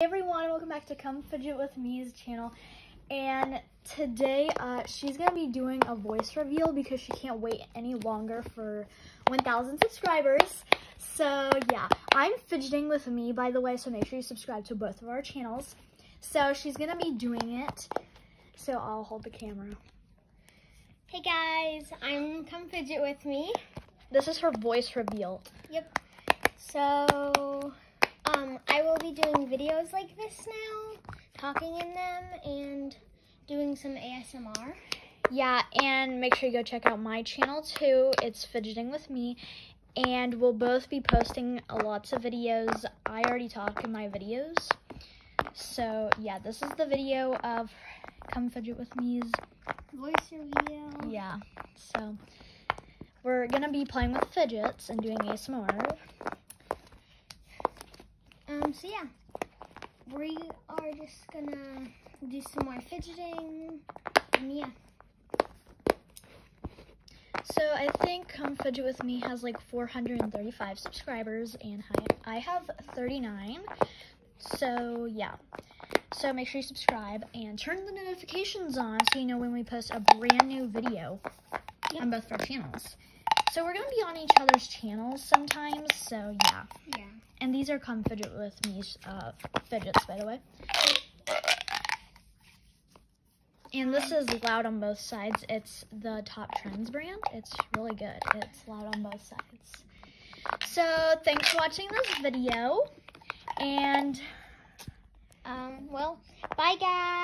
Hey everyone, welcome back to Come Fidget with Me's channel. And today, uh, she's gonna be doing a voice reveal because she can't wait any longer for 1,000 subscribers. So yeah, I'm fidgeting with me, by the way, so make sure you subscribe to both of our channels. So she's gonna be doing it. So I'll hold the camera. Hey guys, I'm Come Fidget with me. This is her voice reveal. Yep. So, um, I will be doing videos like this now, talking in them, and doing some ASMR. Yeah, and make sure you go check out my channel too. It's Fidgeting with Me. And we'll both be posting lots of videos. I already talk in my videos. So, yeah, this is the video of Come Fidget with Me's. Voice reveal. Yeah, so we're going to be playing with fidgets and doing ASMR. Um, so yeah, we are just gonna do some more fidgeting, and yeah. So I think Come Fidget With Me has like 435 subscribers and I, I have 39. So yeah. So make sure you subscribe and turn the notifications on so you know when we post a brand new video Yep. on both of our channels. So we're going to be on each other's channels sometimes, so yeah. Yeah. And these are Come Fidget With Me uh, fidgets, by the way. And this is loud on both sides. It's the Top Trends brand. It's really good. It's loud on both sides. So thanks for watching this video. And Um, well, bye guys.